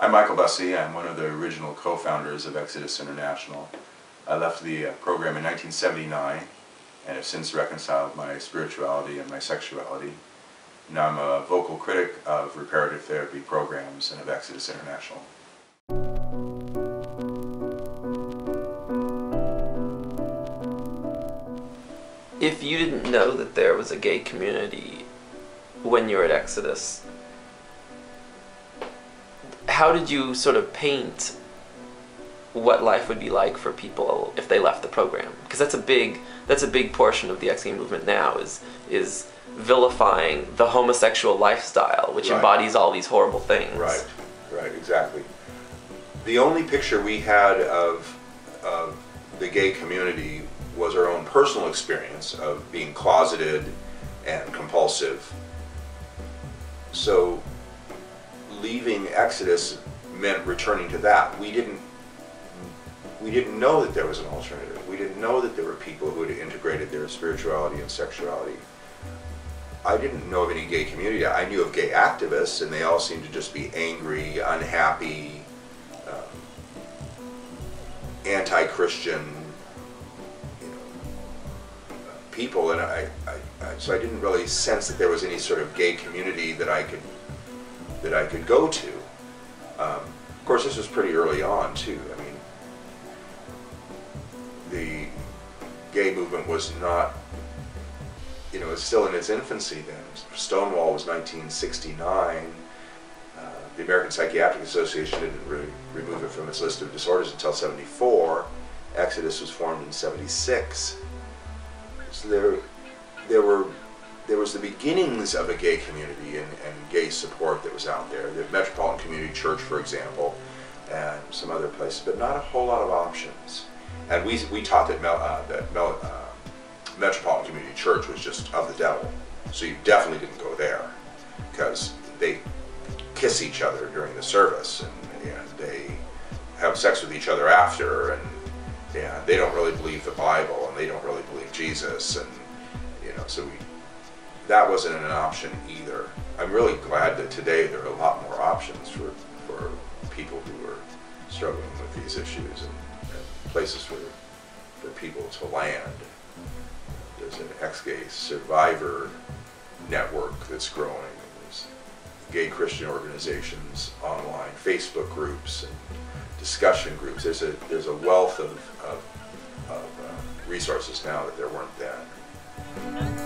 I'm Michael Bussee. I'm one of the original co-founders of Exodus International. I left the uh, program in 1979 and have since reconciled my spirituality and my sexuality. Now I'm a vocal critic of reparative therapy programs and of Exodus International. If you didn't know that there was a gay community when you were at Exodus, how did you sort of paint what life would be like for people if they left the program? Because that's a big that's a big portion of the ex movement now is is vilifying the homosexual lifestyle, which Right. embodies all these horrible things. Right, right, exactly. The only picture we had of, of the gay community was our own personal experience of being closeted and compulsive. So leaving Exodus meant returning to that. We didn't we didn't know that there was an alternative. We didn't know that there were people who had integrated their spirituality and sexuality. I didn't know of any gay community. I knew of gay activists, and they all seemed to just be angry, unhappy, um, anti-Christian, you know, people. And I, I, I, so I didn't really sense that there was any sort of gay community that I could that I could go to. Um, of course, this was pretty early on too. I mean, the gay movement was not you know, it's still in its infancy then. Stonewall was 1969. Uh, the American Psychiatric Association didn't re- remove it from its list of disorders until 74. Exodus was formed in 76. So there, there were, there was the beginnings of a gay community and, and gay support that was out there. The Metropolitan Community Church, for example, and some other places, but not a whole lot of options. And we, we taught that, Mel, uh, that Mel, uh, Metropolitan Community Church was just of the devil. So you definitely didn't go there because they kiss each other during the service and, and they have sex with each other after and yeah, they don't really believe the Bible and they don't really believe Jesus and you know so we that wasn't an option either. I'm really glad that today there are a lot more options for for people who are struggling with these issues and, and places for for people to land there's an ex-gay survivor network that's growing. There's gay Christian organizations online, Facebook groups, and discussion groups. There's a there's a wealth of, of, of uh, resources now that there weren't then.